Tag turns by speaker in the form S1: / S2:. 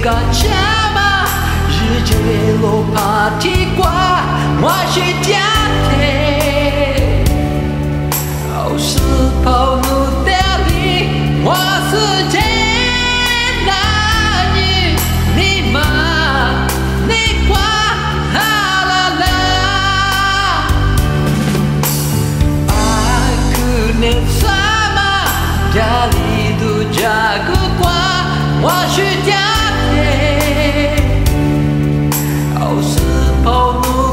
S1: 个家吗？日子一路怕梯挂，我是天。Oh.